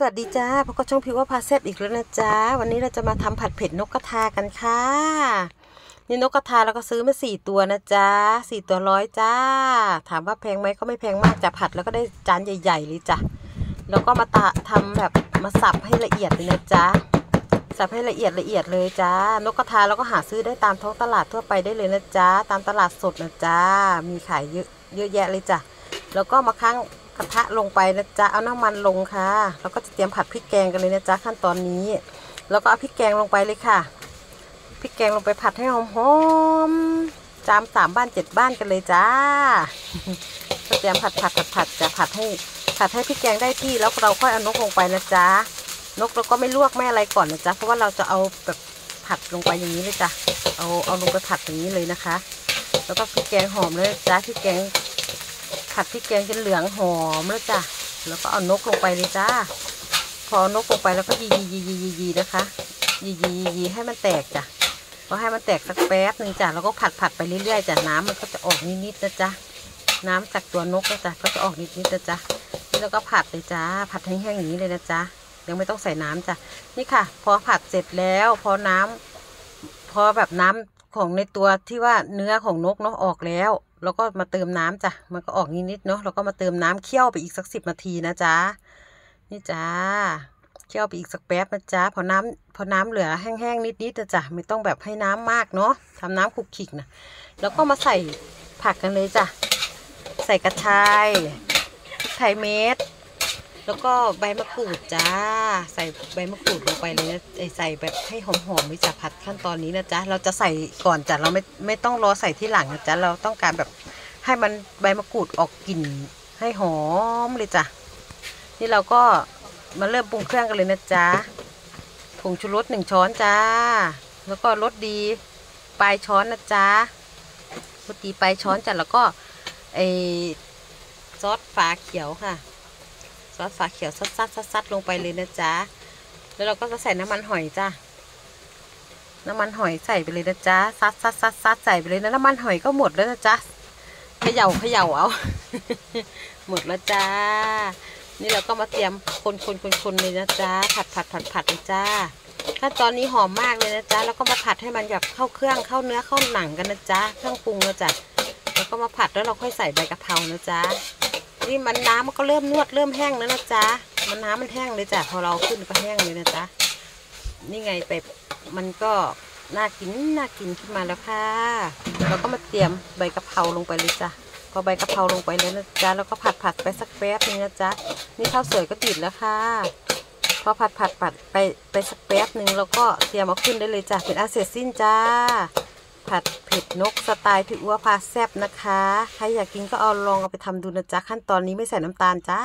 สวัสดีจ้าพบกับช่องพิวว่าพาแซบอีกแล้วนะจ๊ะวันนี้เราจะมาทำผัดเผ็ดนกกระทากันค่ะนี่นกกระทาเราก็ซื้อมาสี่ตัวนะจ๊ะสี่ตัวร้อยจ้า ถามว่าแพงไหมก็ไม่แพงมากจะผัดแล้วก็ได้จานใหญ่ๆเลยจ้ะแล้วก็มาตะทำแบบมาสับให้ละเอียดเลยนะจ๊ะสับให้ละเอียดละเอียดเลยจ้านกกระทาเราก็หาซื้อได้ตามท้องตลาดทั่วไปได้เลยนะจ๊ะตามตลาดสดนะจ๊ะมีขายเยอะเยอะแยะเลยจ้ะแล้วก็มาค้าง กระทะลงไปนะจ๊ะเอาน้ำมันลงค่ะแล้วก็จะเตรียมผัดพริกแกงกันเลยนะจ๊ะขั้นตอนนี้ แล้วก็เอาพริกแกงลงไปเลยค่ะพริกแกงลงไปผัดให้หอมๆจามสามบ้านเจ็ดบ้านกันเลยจ้าก็เตรียมผัดผัดผัดผัดจะผัดให้ผัดให้พริกแกงได้ที่แล้วเราค่อยเอานกลงไปนะจ๊ะนกเราก็ไม่ลวกไม่อะไรก่อนนะจ๊ะเพราะว่าเราจะเอาแบบผัดลงไปอย่างนี้เลยจ้ะเอาเอาลงไปผัดอย่างนี้เลยนะคะ แล้วก็พริกแกงหอมเลยจ้ะพริกแกง ผัดพริกแกงจนเหลืองหอมแล้วจ้ะแล้วก็เอานกลงไปเลยจ้า พอนกลงไปแล้วก็ยียียียียีนะคะยียียีให้มันแตกจ้ะพอให้มันแตกสักแป๊บหนึ่งจ้ะแล้วก็ผัดผัดไปเรื่อยๆจ้ะน้ำมันก็จะออกนิดๆนะจ๊ะน้ำจากตัวนกนะจ๊ะก็จะออกนิดๆนะจ๊ะนี่แล้วก็ผัดเลยจ้า ผัดแห้งๆอย่างนี้เลยนะจ๊ะยังไม่ต้องใส่น้ำจ้ะนี่ค่ะ พอผัดเสร็จแล้วพอน้ำพอแบบน้ำของในตัวที่ว่าเนื้อของนกเนาะออกแล้ว แล้วก็มาเติมน้ำจ้ะ มันก็ออกนิดๆเนาะแล้วก็มาเติมน้ำเคี่ยวไปอีกสักสิบนาทีนะจ๊ะ นี่จ้า เคี่ยวไปอีกสักแป๊บนะจ๊ะ พอน้ำพอน้ำเหลือแห้งๆนิดๆนะจ๊ะ ไม่ต้องแบบให้น้ำมากเนาะทำน้ำคลุกขิกนะ แล้วก็มาใส่ผักกันเลยจ้ะ ใส่กระชายพริกไทยเม็ด แล้วก็ใบมะกรูดจ้า ใส่ใบมะกรูดลงไปเลยนะไอใส่แบบให้หอมๆไม่จะผัดขั้นตอนนี้นะจ๊ะเราจะใส่ก่อนจ้ะเราไม่ไม่ต้องรอใส่ที่หลังนะจ๊ะเราต้องการแบบให้มันใบมะกรูดออกกลิ่นให้หอมเลยจ้ะนี่เราก็มาเริ่มปรุงเครื่องกันเลยนะจ๊ะผงชูรสหนึ่งช้อนจ้า แล้วก็รสดีปลายช้อนนะจ๊ะรสดีปลายช้อนจ้ะแล้วก็ไอซอสฝาเขียวค่ะ ซอสฝาเขียวซัดซัดซัดซัดลงไปเลยนะจ๊ะ แล้วเราก็จะใส่น้ำมันหอยจ้ะ น้ำมันหอยใส่ไปเลยนะจ๊ะซัดซัดซัดซัดใส่ไปเลยนะน้ำมันหอยก็หมดแล้วนะจ๊ะเขย่าเขย่าเอา หมดแล้วจ้า นี่เราก็มาเตรียมคนคนคนคนเลยนะจ๊ะ ผัดผัดผัดผัดเลยจ้าขั้นตอนนี้หอมมากเลยนะจ๊ะ แล้วก็มาผัดให้มันแบบเข้าเครื่องเข้าเนื้อเข้าหนังกันนะจ๊ะ เครื่องปรุงนะจ๊ะ แล้วก็มาผัดแล้วเราค่อยใส่ใบกะเพรานะจ๊ะ นี่มันน้ำมันก็เริ่มนวดเริ่มแห้งแล้วนะจ๊ะ มันน้ำมันแห้งเลยจ้ะพอเราขึ้นก็แห้งเลยนะจ๊ะ นี่ไงไปมันก็น่ากินน่ากินขึ้นมาแล้วค่ะ เราก็มาเตรียมใบกะเพราลงไปเลยจ้ะพอใบกะเพราลงไปแล้วนะจ๊ะแล้วก็ผัดผัดไปสักแป๊บนึงนะจ๊ะ นี่ข้าวสวยก็ติดแล้วค่ะ พอผัดผัดผัดไปไปสักแป๊บนึงแล้วก็เตรียมเอาขึ้นได้เลยจ้ะเป็นอันเสร็จสิ้นจ้า ผัดเผ็ดนกสไตล์พี่อัวพาแซบนะคะ ใครอยากกินก็เอาลองเอาไปทำดูนะจ๊ะขั้นตอนนี้ไม่ใส่น้ำตาลจ้า